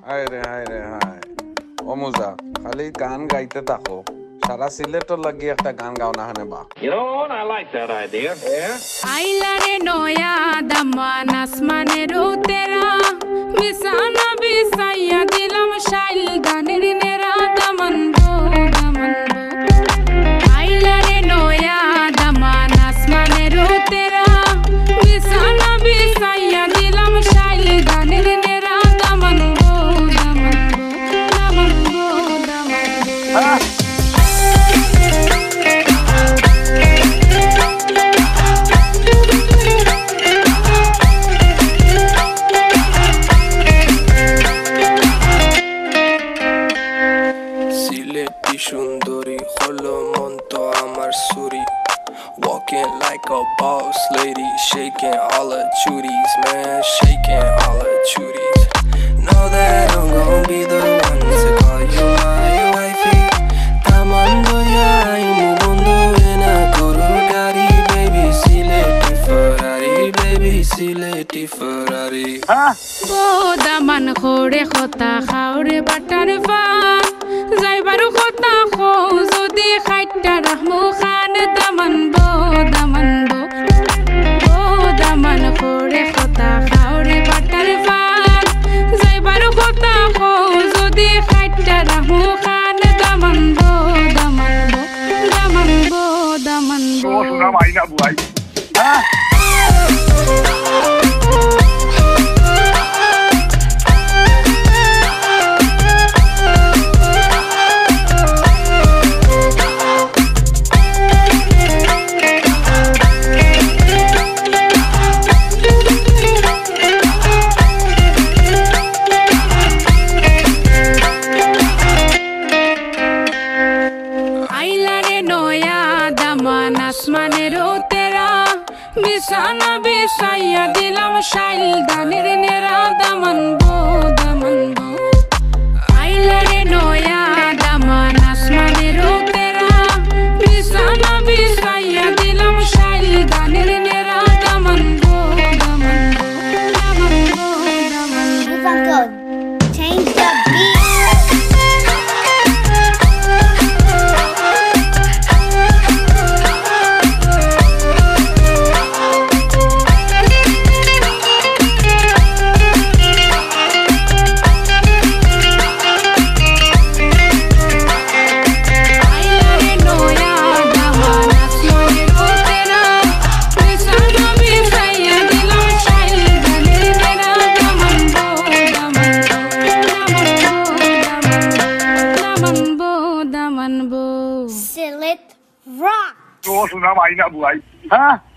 হায় রে হায় রে হায় অমুজা খালি গান গাইতে থাকো সারা সিলেটর লাগি একটা গান গাও না হানে বা you know I like that idea idea. Yeah. আইলারে নয়া দামান আসমানের তেরা বিছানা বিসাইয়া দিলাম শাইল গানের Walking like a boss lady, shaking all her chuties, man, shaking all her chuties. Know that I'm gonna be the one to call you my wifey. Tamando ya imu bondo ena koro gari, baby, sileti Ferrari, baby, sileti Ferrari. দামান খোরে খতা খাওরে বাটার ফান hoài gặp vậy à. Ay, la de দামান আসমানের তেরা। বিছানা বিছাইয়া দিলাম শাইল দামান বো দামান বো Sillet